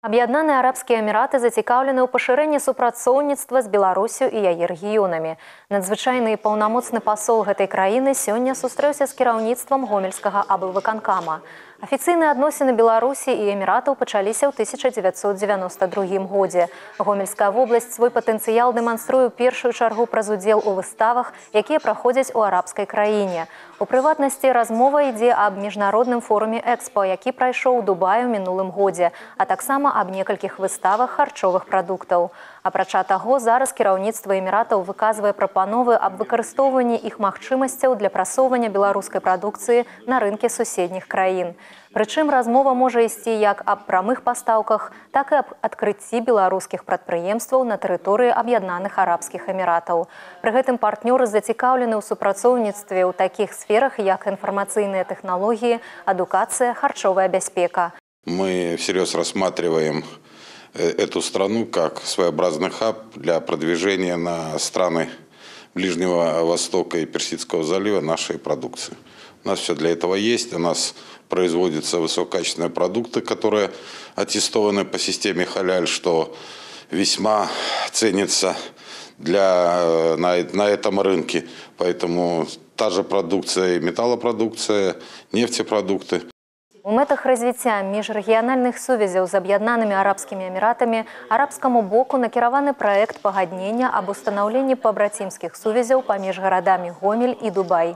Аб'яднаныя арабскія эміраты зацікаўлены ў пашырэнні супрацоўніцтва з Беларусю і яе рэгіёнамі. Надзвычайны і паўнамоцны пасол гэтай краіны сёння сустрэўся з кіраўніцтвам гомельскага аблвыканкама. Афіцыйныя адносіны Беларусі і эміратаў пачаліся ў 1992 годзе. Гомельская вобласць свой патэнцыял дэманструе ў першую чаргу праз удзел у выставах, якія праходзяць у арабскай краіне. У прыватнасці размова ідзе аб міжнародным форуме экспо, які прайшоў у Дубаю мінулым годзе, а таксама аб некалькіх выставах харчовых прадуктаў. Апрача таго, зараз кіраўніцтва эміратаў выказвае прапановы аб выкарыстоўванні іх магчымасцяў для прасоўвання беларускай прадукцыі на рынке суседніх краін. Прычым размова можа ісці як аб прамых пастаўках, так і аб адкрыцці беларускіх прадпрыемстваў на тэрыторыі аб'яднаных арабскіх эміратаў. Пры гэтым партнёры зацікаўлены ў супрацоўніцтве ў такіх сферах, як інфармацыйныя тэхналогіі, адукацыя, харчовая бяспека. Мы всерьез рассматриваем эту страну как своеобразный хаб для продвижения на страны Ближнего Востока и Персидского залива нашей продукции. У нас все для этого есть. У нас производятся высококачественные продукты, которые аттестованы по системе халяль, что весьма ценится для, э, на, на этом рынке. Поэтому та же продукция, металлопродукция, нефтепродукты. У мэтах развіцця міжрэгіянальных сувязяў з аб'яднанымі арабскімі эміратамі арабскаму боку накіраваны праект пагаднення аб устанаўленні пабрацімскіх сувязяў паміж гарадамі Гомель і Дубай.